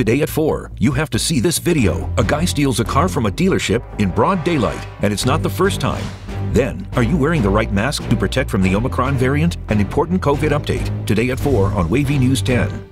Today at 4, you have to see this video. A guy steals a car from a dealership in broad daylight, and it's not the first time. Then, are you wearing the right mask to protect from the Omicron variant? An important COVID update. Today at 4 on Wavy News 10.